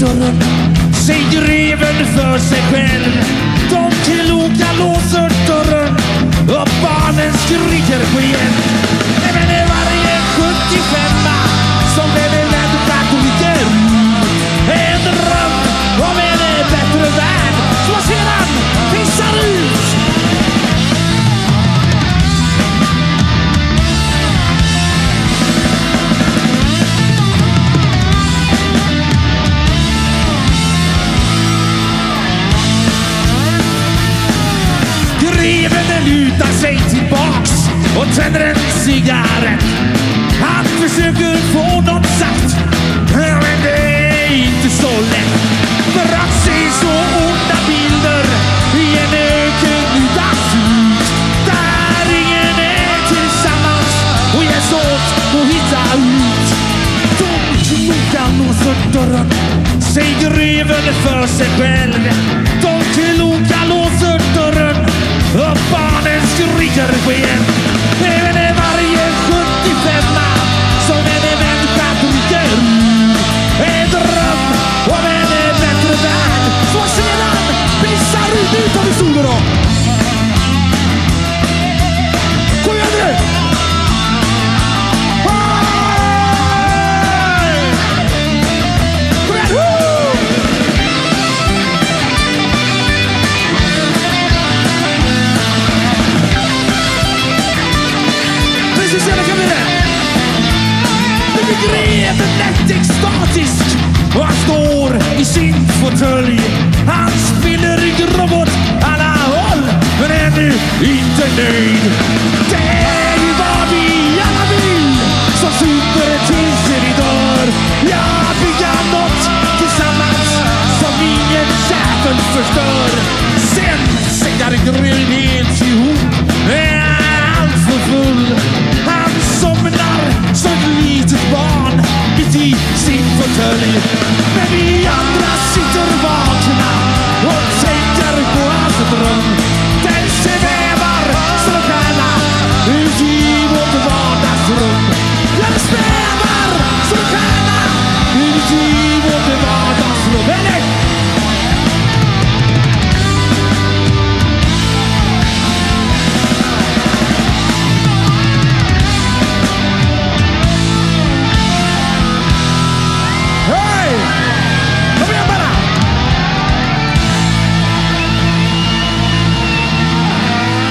dörren sig greven för sig själv. De kloka låser dörren och barnen skriker på hjälp. Lutar sig tillbaks och tänder en cigarett. Han försöker få något sagt, men det är inte så lätt. För att se så onda bilder i en öken utan slut. Där ingen är tillsammans och hjälps åt att hitta ut. De kloka låser dörren, säger greven för sig själv. De kloka låser dörren skriker på blir greven lätt extatisk och han står i sin fåtölj. Han spinner ryggen åt alla håll men ännu inte nöjd. Det är ju vad vi alla vill som super tills vi dör. Ja, bygga något tillsammans som ingen jävel förstör. Sen seglar greven tid sin förföljd. I'm not sidan